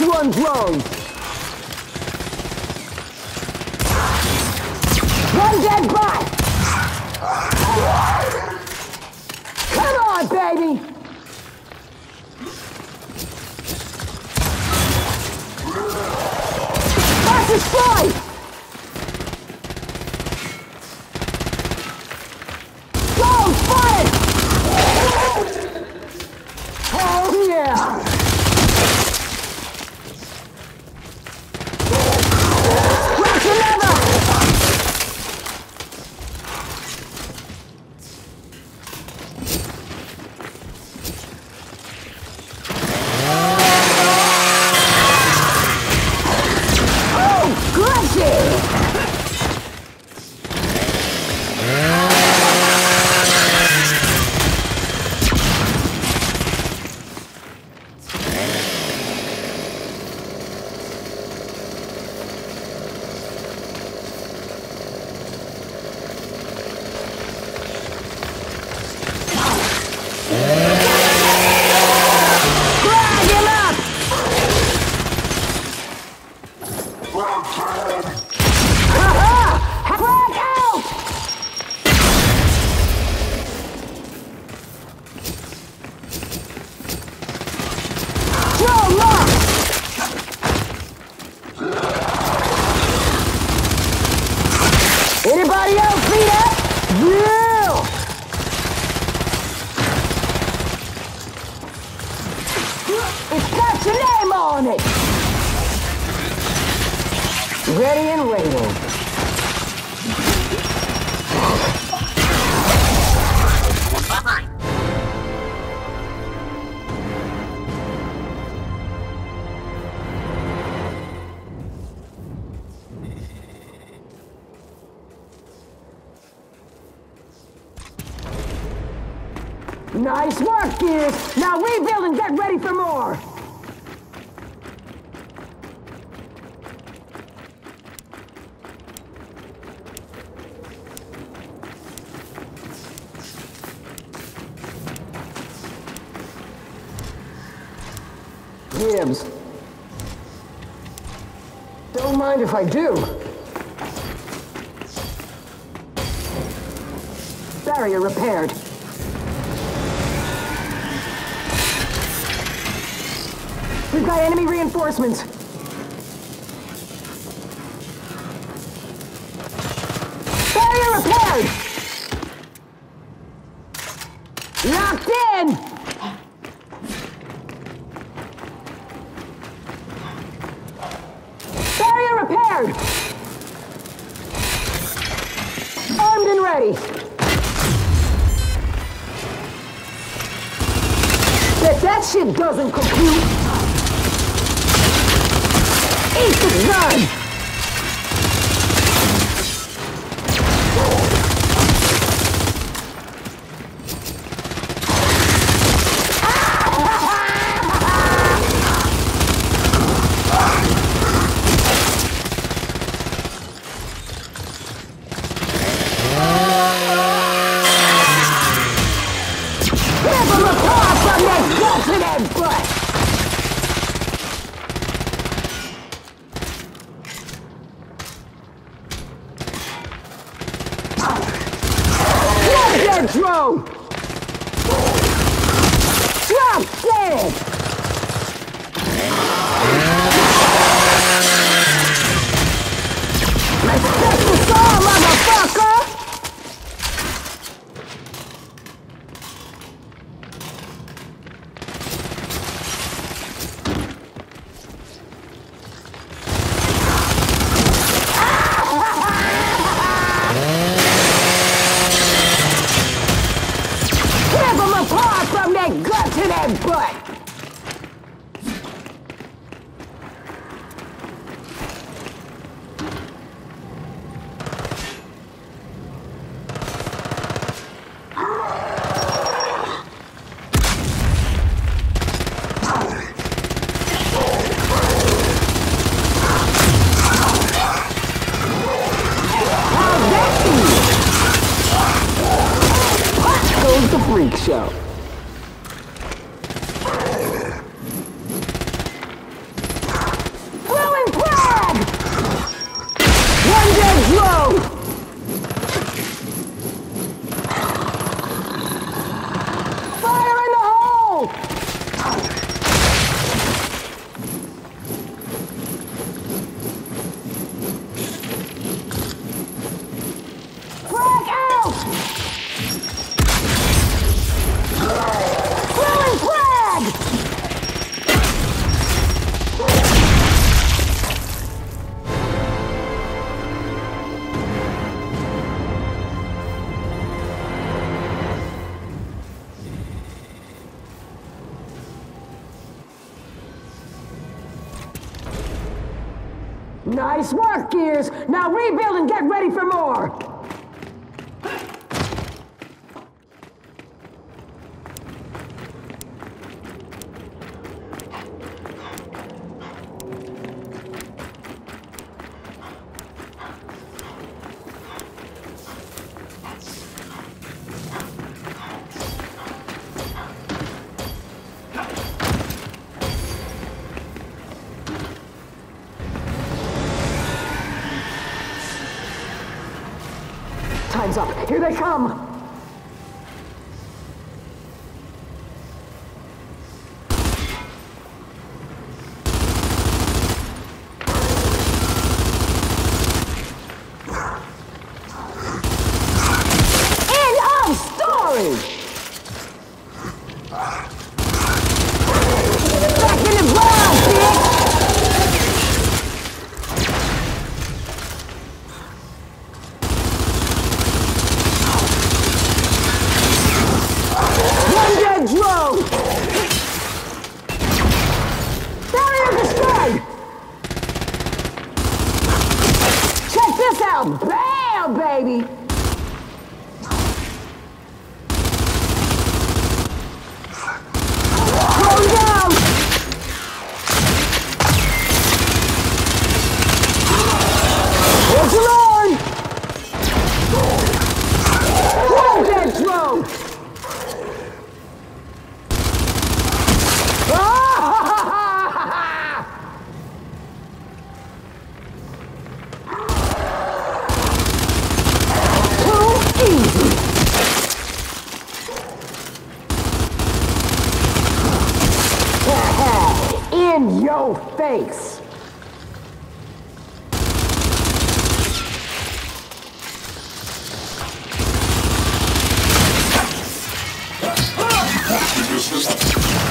you on drones. One dead bot. Come on, baby. Bot destroyed. Drag Ready and waiting. Nice work, kids! Now rebuild and get ready for more! Gibbs. Don't mind if I do. Barrier repaired. We've got enemy reinforcements. Barrier repaired! Locked in! Shit doesn't compute, eat the gun! Guts butt! Drone! nice work, Gears. Now rebuild and get ready for more. Hands up. Here they come.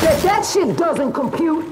That, that shit doesn't compute.